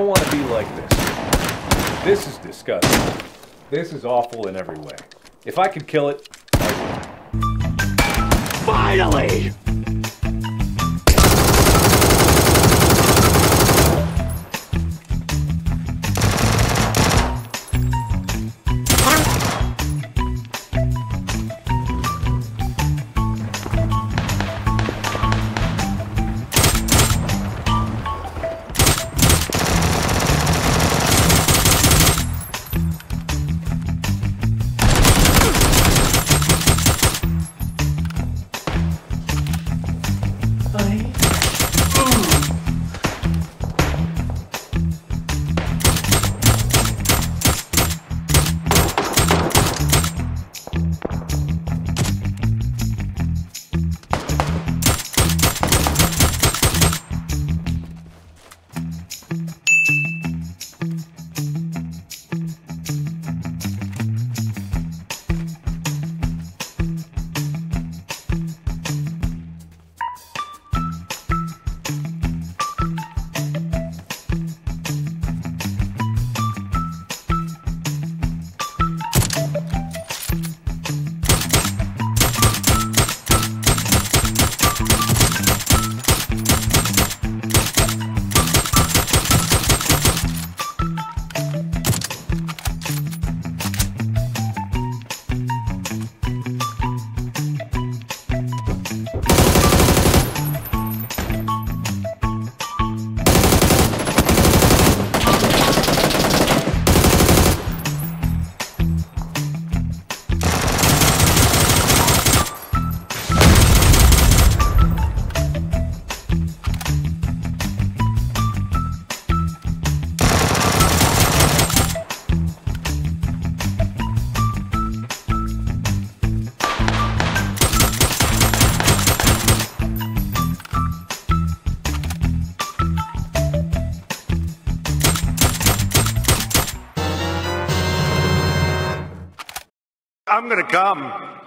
like this. This is disgusting. This is awful in every way. If I could kill it. Finally! I'm gonna come.